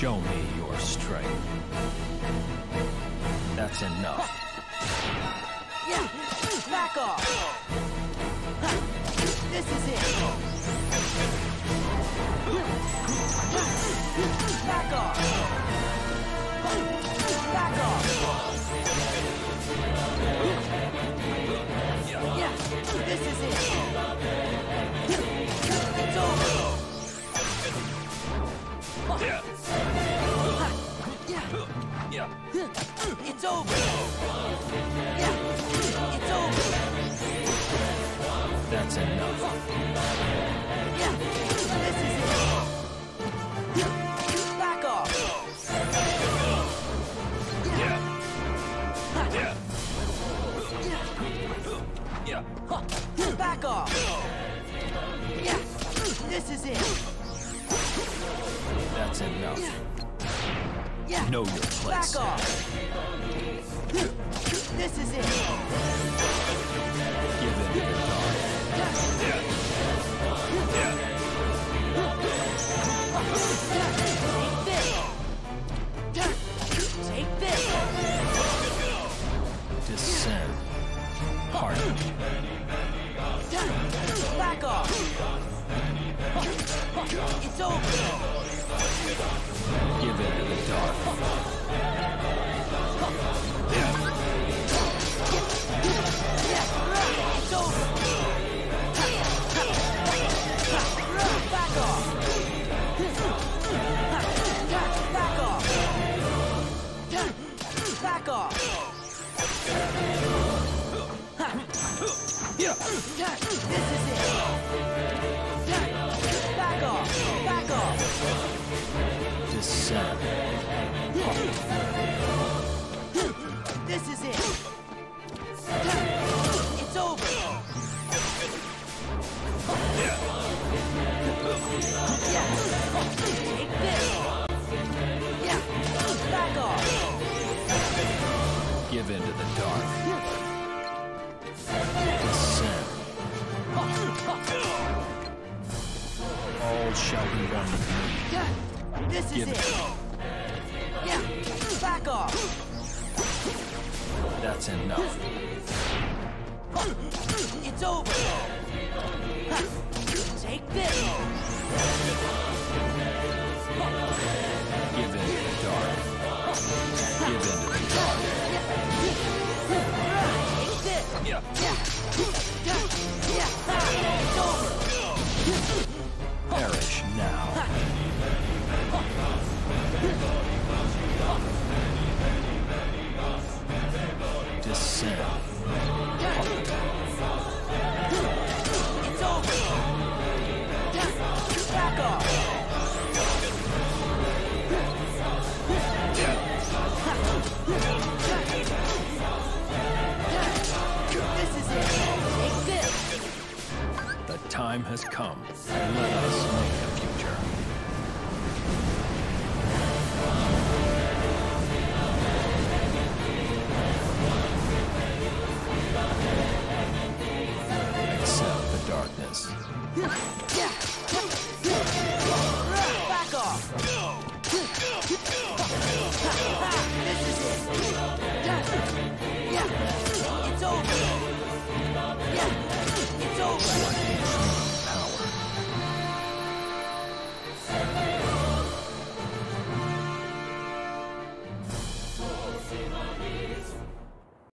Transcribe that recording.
Show me your strength. That's enough. Back off. This is it. It's over. It's over. That's enough. This is it. Back off. Yeah. Yeah. Yeah. Huh. Back off. Yeah, this is it. That's enough. Yeah, Know your place. back off. This is it. Give Give in to the dark. Descend. All shall be one with me. Yeah. This is it. it. Yeah. Back off. That's enough. It's over. Now. Descend. It's over. Time has come.